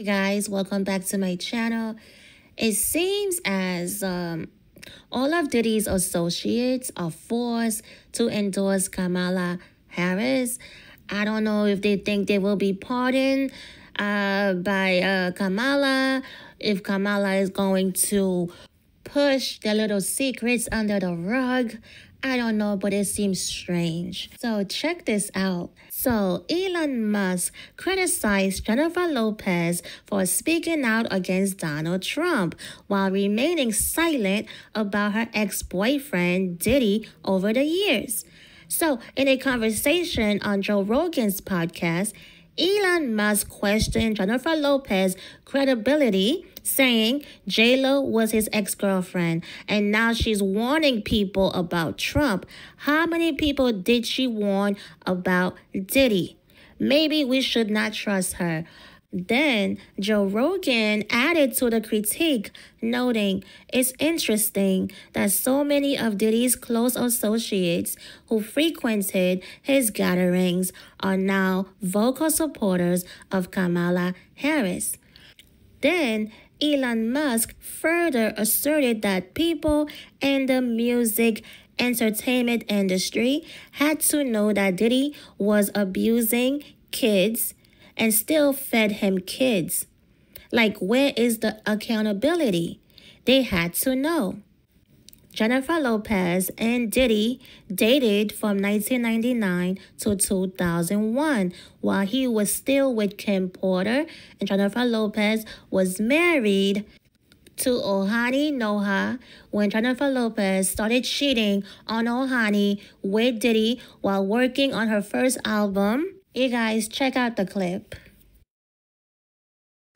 Hey guys, welcome back to my channel. It seems as um, all of Diddy's associates are forced to endorse Kamala Harris. I don't know if they think they will be pardoned uh, by uh, Kamala, if Kamala is going to push their little secrets under the rug. I don't know, but it seems strange. So check this out. So Elon Musk criticized Jennifer Lopez for speaking out against Donald Trump while remaining silent about her ex-boyfriend Diddy over the years. So in a conversation on Joe Rogan's podcast, Elon Musk questioned Jennifer Lopez's credibility, saying Lo was his ex girlfriend and now she's warning people about Trump. How many people did she warn about Diddy? Maybe we should not trust her. Then Joe Rogan added to the critique, noting it's interesting that so many of Diddy's close associates who frequented his gatherings are now vocal supporters of Kamala Harris. Then Elon Musk further asserted that people in the music entertainment industry had to know that Diddy was abusing kids and still fed him kids. Like, where is the accountability? They had to know. Jennifer Lopez and Diddy dated from 1999 to 2001 while he was still with Kim Porter and Jennifer Lopez was married to Ojani Noa when Jennifer Lopez started cheating on Ojani with Diddy while working on her first album you guys, check out the clip.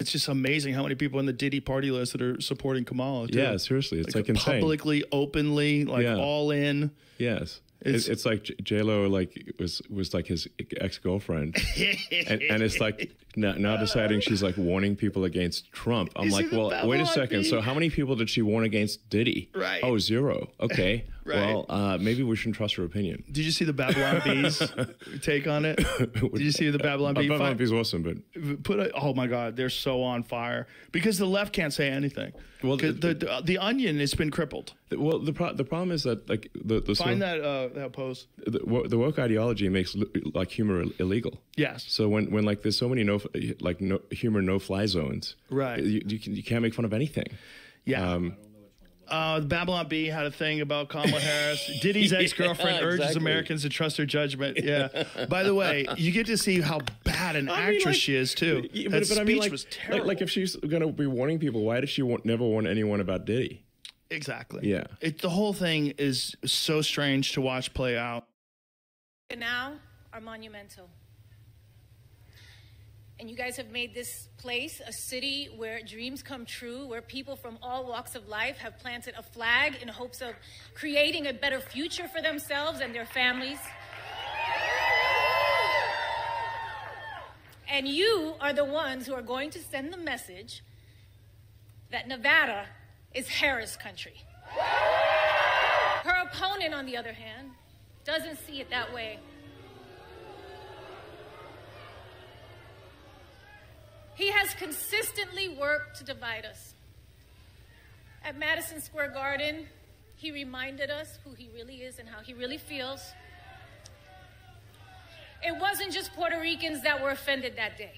It's just amazing how many people in the Diddy party list that are supporting Kamala. Too. Yeah, seriously, it's like, like publicly, openly, like yeah. all in. Yes, it's, it's like J Lo like was was like his ex girlfriend, and, and, it's like now, now, deciding she's like warning people against Trump. I'm like, well, wait a second. So how many people did she warn against Diddy? Right. Oh, zero. Okay. right. Well, uh, maybe we shouldn't trust her opinion. Did you see the Babylon Bees take on it? Did you see the Babylon Bees? Babylon Bees awesome, but put a, oh my god, they're so on fire because the left can't say anything. Well, the, the, the, the onion has been crippled. Well, the pro- the problem is that like the the find that uh, that post. The, the woke ideology makes like humor illegal. Yes. So when when like there's so many no like no humor no fly zones. Right. You you, can, you can't make fun of anything. Yeah. Um, uh, Babylon Bee had a thing about Kamala Harris. Diddy's ex girlfriend yeah, urges Americans to trust her judgment. Yeah. By the way, you get to see how bad an I actress mean, like, she is too. That but, speech I mean, like, was terrible. Like, like, if she's going to be warning people, why did she want, never warn anyone about Diddy? Exactly. Yeah. It, the whole thing is so strange to watch play out. And now are monumental. And you guys have made this place a city where dreams come true, where people from all walks of life have planted a flag in hopes of creating a better future for themselves and their families. And you are the ones who are going to send the message that Nevada is Harris country. Her opponent, on the other hand, doesn't see it that way. He has consistently worked to divide us. At Madison Square Garden, he reminded us who he really is and how he really feels. It wasn't just Puerto Ricans that were offended that day.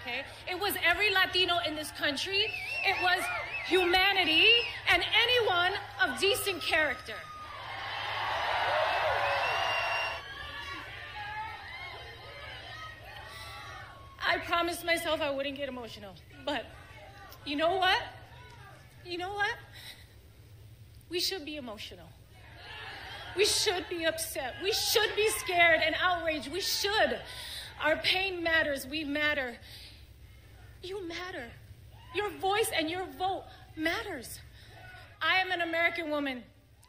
Okay? It was every Latino in this country. It was humanity and anyone of decent character. Promised myself I wouldn't get emotional. But you know what? You know what? We should be emotional. We should be upset. We should be scared and outraged. We should. Our pain matters. We matter. You matter. Your voice and your vote matters. I am an American woman.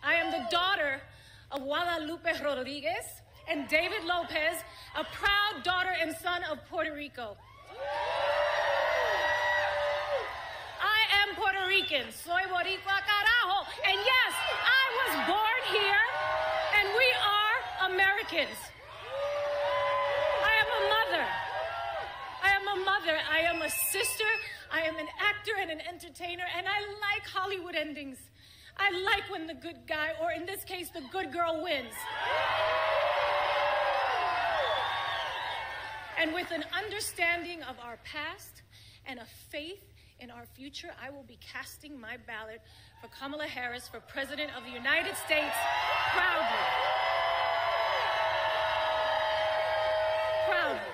I am the daughter of Guadalupe Rodriguez and David Lopez, a proud daughter and son of Puerto Rico. I am Puerto Rican. Soy Boricua carajo. And yes, I was born here, and we are Americans. I am a mother. I am a mother mother, I am a sister, I am an actor and an entertainer, and I like Hollywood endings. I like when the good guy, or in this case, the good girl wins. And with an understanding of our past and a faith in our future, I will be casting my ballot for Kamala Harris for President of the United States proudly. Proudly.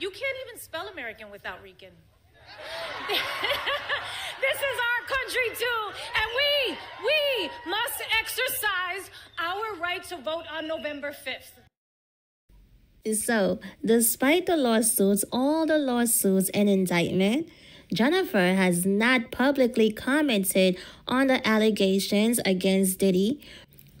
You can't even spell American without Rican. this is our country too, and we, we must exercise our right to vote on November 5th. So, despite the lawsuits, all the lawsuits and indictment, Jennifer has not publicly commented on the allegations against Diddy.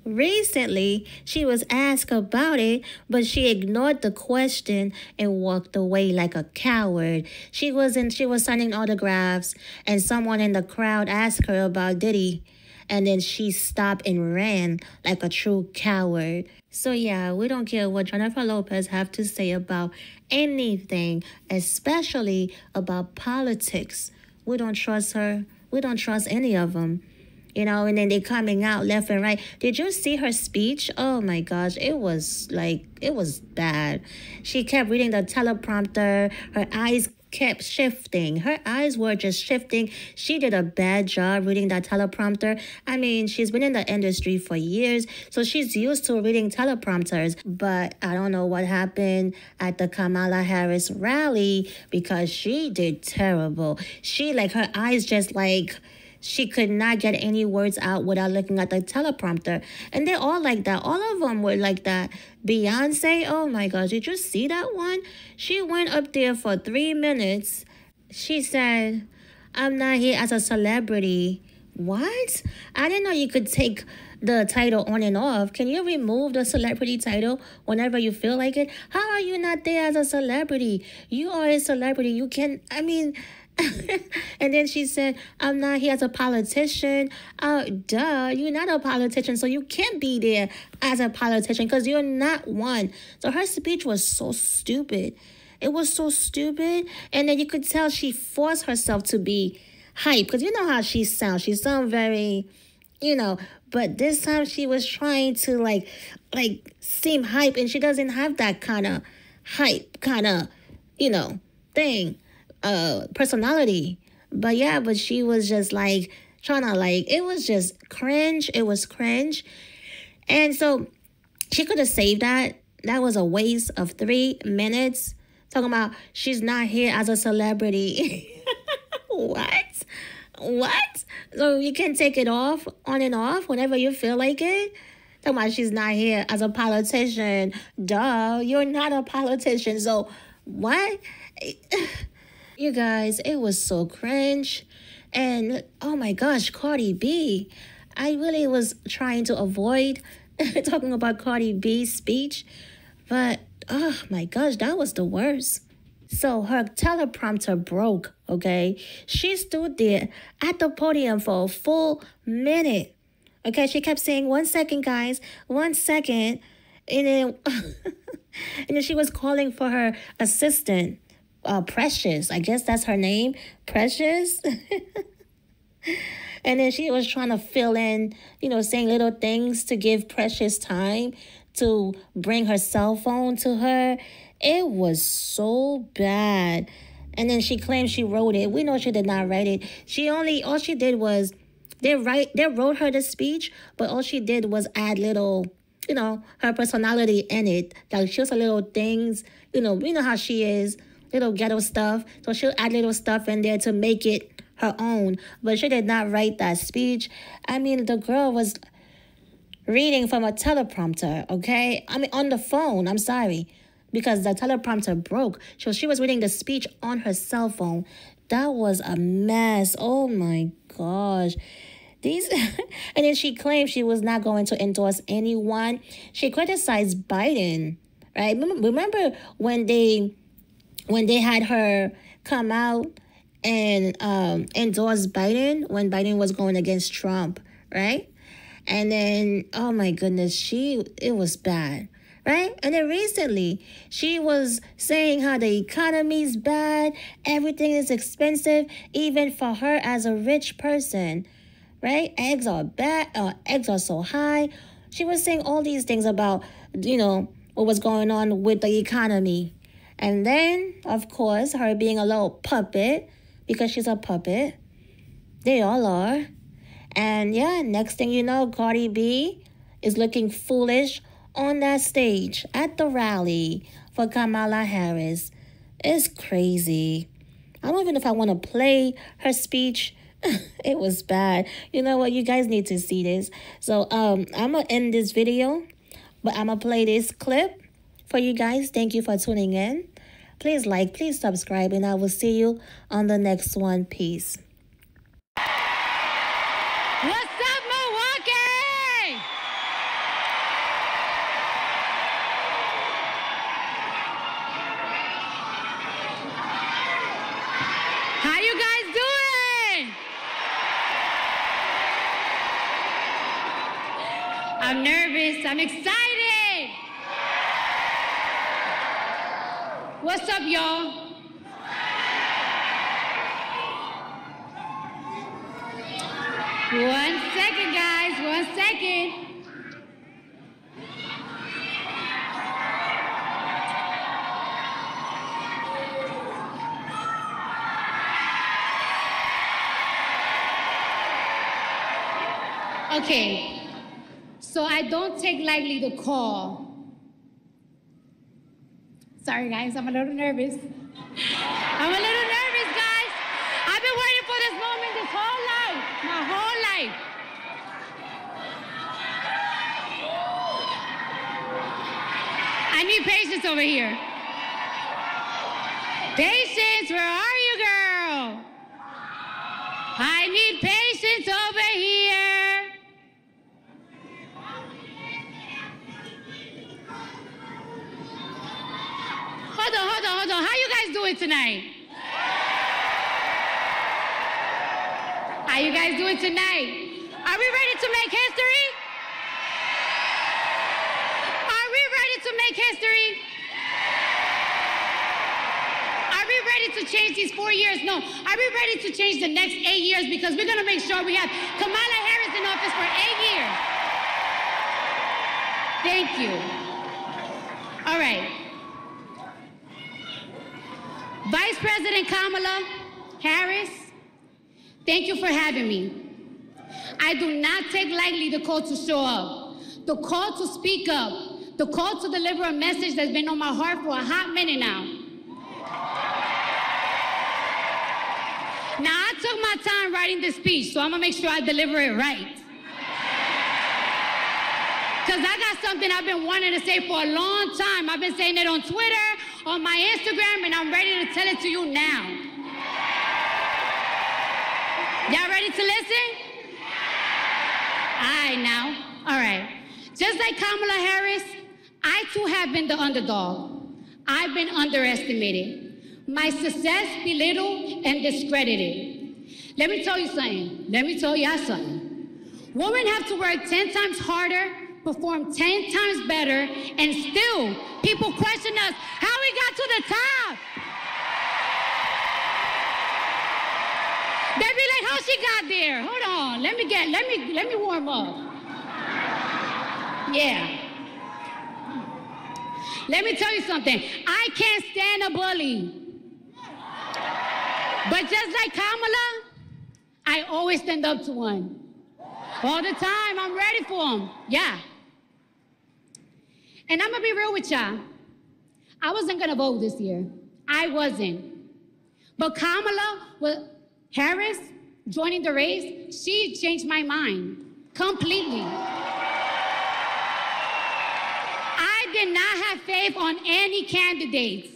Recently, she was asked about it, but she ignored the question and walked away like a coward. She wasn't she was signing autographs and someone in the crowd asked her about Diddy and then she stopped and ran like a true coward. So yeah, we don't care what Jennifer Lopez have to say about anything, especially about politics. We don't trust her. We don't trust any of them. You know, and then they coming out left and right. Did you see her speech? Oh my gosh, it was like it was bad. She kept reading the teleprompter. Her eyes kept shifting. Her eyes were just shifting. She did a bad job reading that teleprompter. I mean, she's been in the industry for years, so she's used to reading teleprompters. But I don't know what happened at the Kamala Harris rally because she did terrible. She, like, her eyes just like she could not get any words out without looking at the teleprompter. And they're all like that. All of them were like that. Beyonce, oh my gosh, did you see that one? She went up there for three minutes. She said, I'm not here as a celebrity. What? I didn't know you could take the title on and off. Can you remove the celebrity title whenever you feel like it? How are you not there as a celebrity? You are a celebrity. You can, I mean, and then she said, I'm not here as a politician. Oh, duh, you're not a politician, so you can't be there as a politician because you're not one. So her speech was so stupid. It was so stupid. And then you could tell she forced herself to be hype because you know how she sounds. She sounds very, you know, but this time she was trying to like, like seem hype and she doesn't have that kind of hype kind of, you know, thing uh personality. But yeah, but she was just like trying to like it was just cringe. It was cringe. And so she could have saved that. That was a waste of three minutes. Talking about she's not here as a celebrity. what? What? So you can take it off on and off whenever you feel like it? Talking about she's not here as a politician. Duh, you're not a politician. So what? You guys, it was so cringe. And oh my gosh, Cardi B. I really was trying to avoid talking about Cardi B's speech, but oh my gosh, that was the worst. So her teleprompter broke, okay? She stood there at the podium for a full minute. Okay, she kept saying, one second, guys, one second. And then, and then she was calling for her assistant uh, Precious. I guess that's her name, Precious. and then she was trying to fill in, you know, saying little things to give Precious time to bring her cell phone to her. It was so bad. And then she claimed she wrote it. We know she did not write it. She only all she did was they write they wrote her the speech, but all she did was add little, you know, her personality in it. Like she was a little things, you know, you know how she is little ghetto stuff. So she'll add little stuff in there to make it her own. But she did not write that speech. I mean, the girl was reading from a teleprompter, okay? I mean, on the phone, I'm sorry, because the teleprompter broke. So she was reading the speech on her cell phone. That was a mess. Oh my gosh. These and then she claimed she was not going to endorse anyone. She criticized Biden, right? Remember when they when they had her come out and um, endorse Biden when Biden was going against Trump, right? And then, oh my goodness, she, it was bad, right? And then recently, she was saying how the economy's bad, everything is expensive, even for her as a rich person, right? Eggs are bad, uh, eggs are so high. She was saying all these things about, you know, what was going on with the economy. And then, of course, her being a little puppet, because she's a puppet. They all are. And yeah, next thing you know, Cardi B is looking foolish on that stage at the rally for Kamala Harris. It's crazy. I don't even know if I want to play her speech. it was bad. You know what? You guys need to see this. So um, I'm going to end this video, but I'm going to play this clip for you guys. Thank you for tuning in. Please like, please subscribe, and I will see you on the next one. Peace. What's up, Milwaukee? How you guys doing? I'm nervous. I'm excited. What's up, y'all? One second, guys. One second. Okay, so I don't take lightly the call. Sorry, guys, I'm a little nervous. I'm a little nervous, guys. I've been waiting for this moment this whole life, my whole life. I need patience over here. Patience, where are you, girl? I need patience tonight? How are you guys doing tonight? Are we ready to make history? Are we ready to make history? Are we ready to change these four years? No. Are we ready to change the next eight years? Because we're going to make sure we have Kamala Harris in office for eight years. Thank you. All right. President Kamala Harris, thank you for having me. I do not take lightly the call to show up, the call to speak up, the call to deliver a message that's been on my heart for a hot minute now. Now, I took my time writing this speech, so I'm gonna make sure I deliver it right. Because I got something I've been wanting to say for a long time. I've been saying it on Twitter, on my Instagram, and I'm ready to tell it to you now. Y'all ready to listen? Right, now. All right. Just like Kamala Harris, I too have been the underdog. I've been underestimated. My success belittled and discredited. Let me tell you something. Let me tell y'all something. Women have to work 10 times harder perform 10 times better, and still people question us how we got to the top. They be like, how she got there? Hold on, let me get, let me, let me warm up. Yeah. Let me tell you something. I can't stand a bully. But just like Kamala, I always stand up to one. All the time, I'm ready for them. Yeah. And I'm gonna be real with y'all. I wasn't gonna vote this year. I wasn't. But Kamala well, Harris joining the race, she changed my mind completely. I did not have faith on any candidates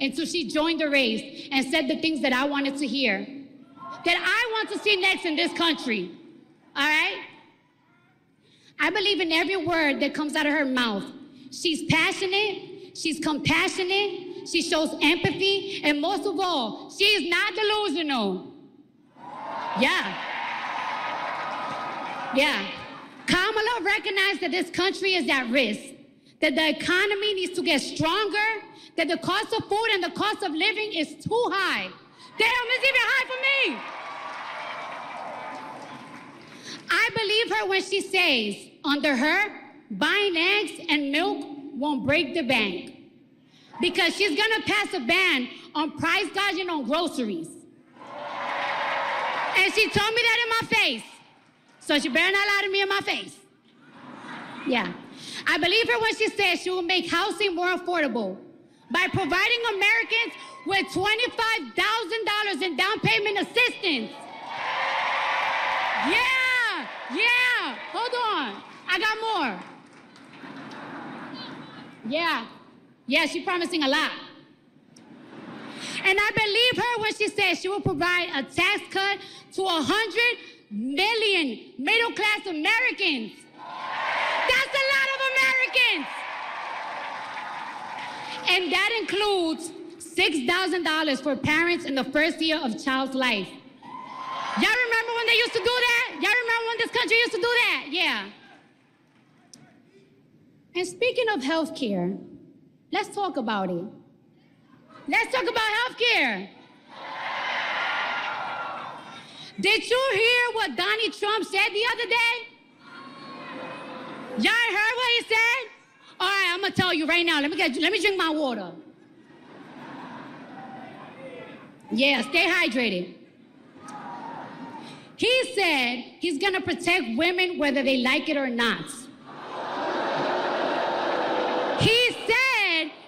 until she joined the race and said the things that I wanted to hear, that I want to see next in this country. All right? I believe in every word that comes out of her mouth. She's passionate, she's compassionate, she shows empathy, and most of all, she is not delusional. Yeah. Yeah. Kamala recognized that this country is at risk, that the economy needs to get stronger, that the cost of food and the cost of living is too high. Damn, it's even high for me. I believe her when she says, under her, buying eggs and milk won't break the bank. Because she's gonna pass a ban on price gouging on groceries. And she told me that in my face. So she better not lie to me in my face. Yeah. I believe her when she says she will make housing more affordable by providing Americans with $25,000 in down payment assistance. Yeah, yeah, hold on. I got more. Yeah, yeah, she's promising a lot. And I believe her when she says she will provide a tax cut to 100 million middle class Americans. That's a lot of Americans. And that includes $6,000 for parents in the first year of child's life. Y'all remember when they used to do that? Y'all remember when this country used to do that? Yeah. And speaking of healthcare, let's talk about it. Let's talk about healthcare. Did you hear what Donnie Trump said the other day? Y'all heard what he said? All right, I'm gonna tell you right now. Let me get let me drink my water. Yeah, stay hydrated. He said he's gonna protect women whether they like it or not. He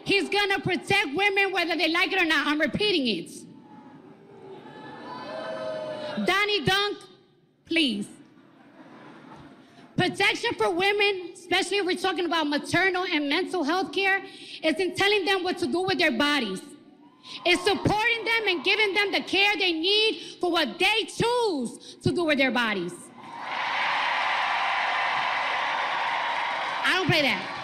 he's gonna protect women whether they like it or not. I'm repeating it. Donnie Dunk, please. Protection for women, especially if we're talking about maternal and mental health care, isn't telling them what to do with their bodies. It's supporting them and giving them the care they need for what they choose to do with their bodies. I don't play that.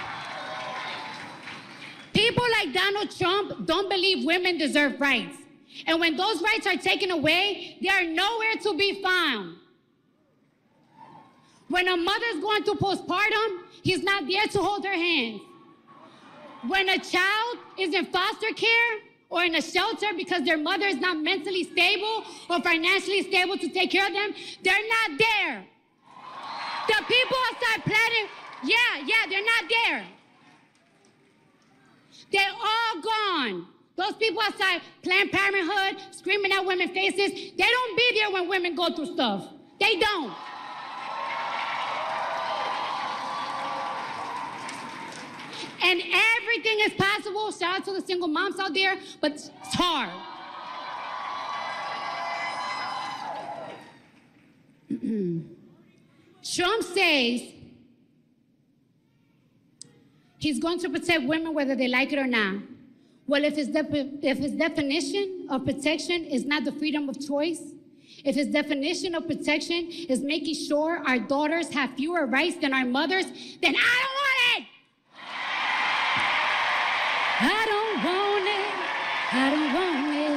Donald Trump don't believe women deserve rights. And when those rights are taken away, they are nowhere to be found. When a mother is going through postpartum, he's not there to hold her hand. When a child is in foster care or in a shelter because their mother is not mentally stable or financially stable to take care of them, they're not there. The people outside planning, yeah, yeah, they're not there. They're all gone. Those people outside Planned Parenthood screaming at women's faces, they don't be there when women go through stuff. They don't. And everything is possible. Shout out to the single moms out there, but it's hard. Trump says he's going to protect women whether they like it or not. Well, if his, if his definition of protection is not the freedom of choice, if his definition of protection is making sure our daughters have fewer rights than our mothers, then I don't want it. I don't want it. I don't want it.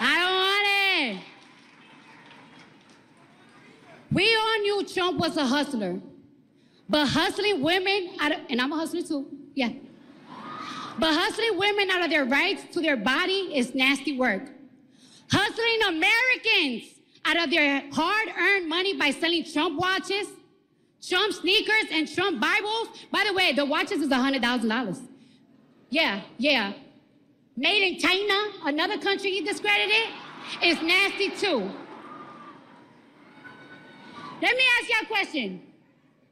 I don't want it. We all knew Trump was a hustler. But hustling women, out, and I'm a hustler too, yeah. But hustling women out of their rights to their body is nasty work. Hustling Americans out of their hard earned money by selling Trump watches, Trump sneakers, and Trump Bibles. By the way, the watches is $100,000. Yeah, yeah. Made in China, another country he discredited, is nasty too. Let me ask you a question.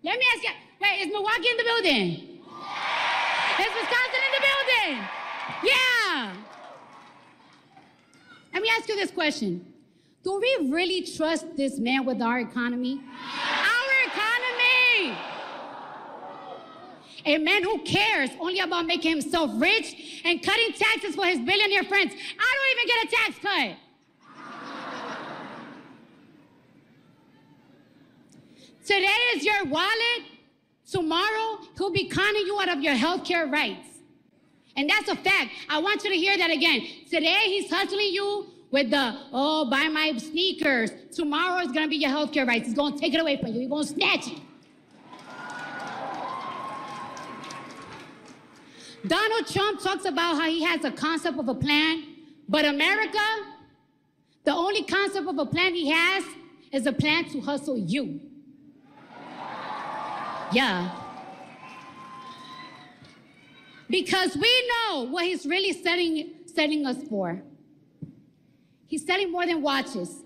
Let me ask you, wait, is Milwaukee in the building? Is Wisconsin in the building? Yeah. Let me ask you this question. Do we really trust this man with our economy? Our economy! A man who cares only about making himself rich and cutting taxes for his billionaire friends. I don't even get a tax cut. Today is your wallet Tomorrow, he'll be conning you out of your health care rights. And that's a fact. I want you to hear that again. Today, he's hustling you with the, oh, buy my sneakers. Tomorrow is going to be your health care rights. He's going to take it away from you. He's going to snatch it. Donald Trump talks about how he has a concept of a plan, but America, the only concept of a plan he has is a plan to hustle you. Yeah. Because we know what he's really setting, setting us for. He's selling more than watches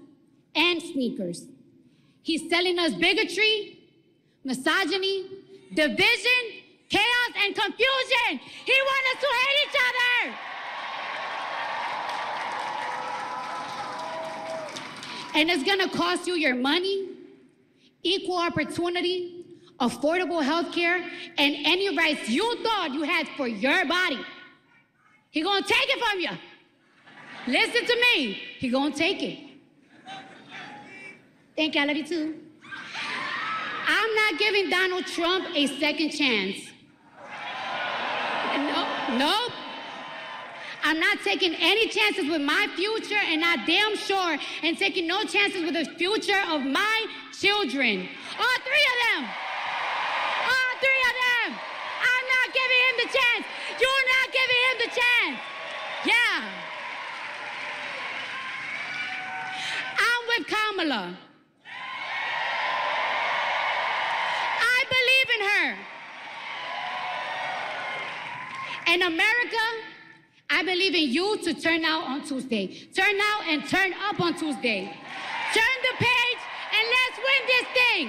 and sneakers. He's selling us bigotry, misogyny, division, chaos, and confusion. He wants us to hate each other. And it's gonna cost you your money, equal opportunity, affordable health care, and any rights you thought you had for your body. He gonna take it from you. Listen to me. He gonna take it. Thank you. I love you too. I'm not giving Donald Trump a second chance. No, nope. I'm not taking any chances with my future, and I damn sure and taking no chances with the future of my children. All three of them. All three of them. I'm not giving the chance. You're not giving him the chance. Yeah. I'm with Kamala. I believe in her. In America, I believe in you to turn out on Tuesday. Turn out and turn up on Tuesday. Turn the page and let's win this thing.